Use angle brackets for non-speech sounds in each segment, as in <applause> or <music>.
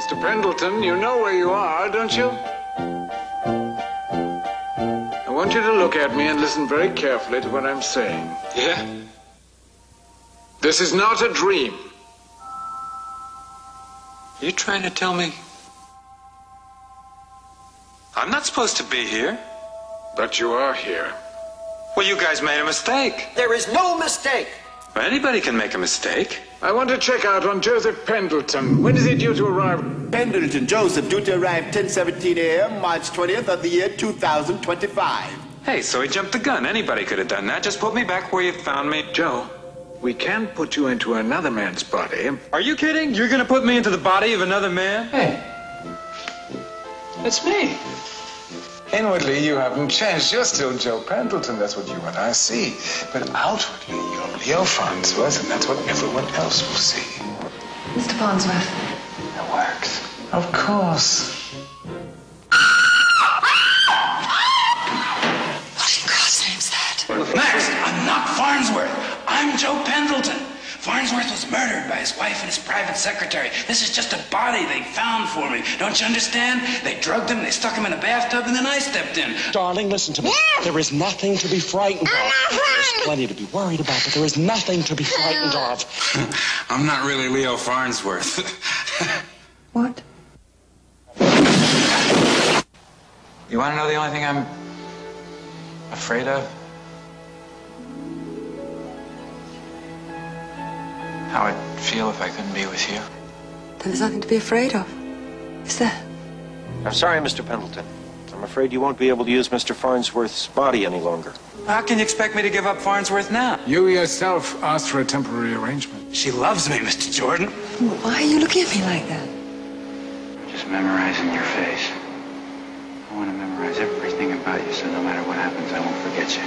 Mr. Pendleton, you know where you are, don't you? I want you to look at me and listen very carefully to what I'm saying. Yeah? This is not a dream. You trying to tell me I'm not supposed to be here? But you are here. Well, you guys made a mistake. There is no mistake. Well, anybody can make a mistake. I want to check out on Joseph Pendleton. When is he due to arrive? Pendleton Joseph, due to arrive 10:17 a.m., March 20th of the year 2025. Hey, so he jumped the gun. Anybody could have done that. Just put me back where you found me. Joe, we can put you into another man's body. Are you kidding? You're gonna put me into the body of another man? Hey, it's me. Inwardly, you haven't changed. You're still Joe Pendleton. That's what you and I see. But outwardly, you're Leo Farnsworth, and that's what everyone else will see. Mr. Farnsworth. It works. Of course. What in God's name's that? Max, I'm not Farnsworth. I'm Joe Pendleton. Farnsworth was murdered by his wife and his private secretary. This is just a body they found for me. Don't you understand? They drugged him, they stuck him in a bathtub, and then I stepped in. Darling, listen to me. There is nothing to be frightened of. There's plenty to be worried about, but there is nothing to be frightened of. <laughs> I'm not really Leo Farnsworth. <laughs> What? you want to know the only thing I'm afraid of? How I'd feel if I couldn't be with you. Then there's nothing to be afraid of. Is there? I'm sorry, Mr. Pendleton. I'm afraid you won't be able to use Mr. Farnsworth's body any longer. How can you expect me to give up Farnsworth now? You yourself asked for a temporary arrangement. She loves me, Mr. Jordan. Why are you looking at me like that? Just memorizing your face. I want to memorize everything about you, so no matter what happens, I won't forget you.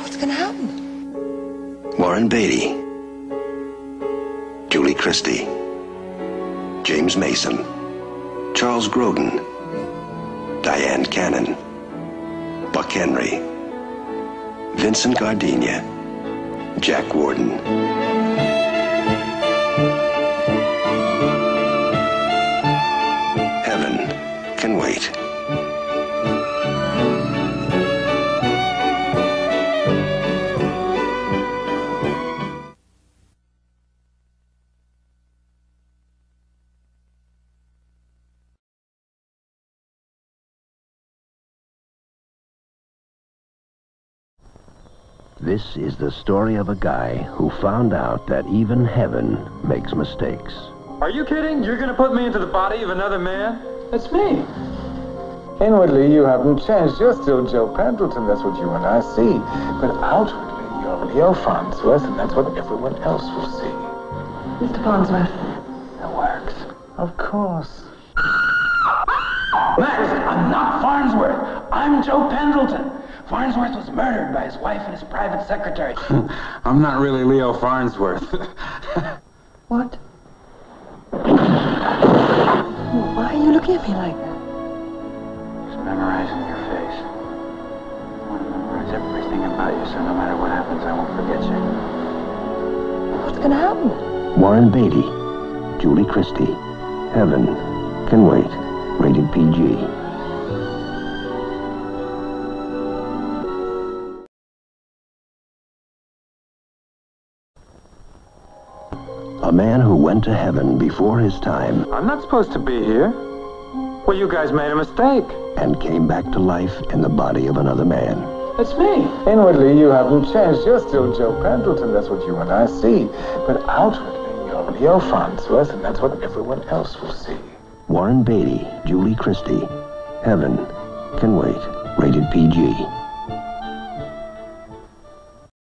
What's going to happen? Warren Beatty, Julie Christie, James Mason, Charles Grodin, Dyan Cannon, Buck Henry, Vincent Gardenia, Jack Warden. This is the story of a guy who found out that even heaven makes mistakes. Are you kidding? You're gonna put me into the body of another man? It's me. Inwardly, you haven't changed. You're still Joe Pendleton. That's what you and I see. But outwardly, you're Leo Farnsworth, and that's what everyone else will see. Mr. Farnsworth. It works. Of course. Max, I'm not Farnsworth. I'm Joe Pendleton. Farnsworth was murdered by his wife and his private secretary. <laughs> I'm not really Leo Farnsworth. What? Why are you looking at me like that? Just memorizing your face. I want to memorize everything about you, so no matter what happens, I won't forget you. What's going to happen? Warren Beatty, Julie Christie, Heaven Can Wait, rated PG. A man who went to heaven before his time I'm not supposed to be here. Well, you guys made a mistake. and came back to life in the body of another man. It's me. Inwardly, you haven't changed. You're still Joe Pendleton. That's what you and I see. But outwardly, you're Leo Farnsworth, and that's what everyone else will see. Warren Beatty, Julie Christie, Heaven Can Wait, rated PG.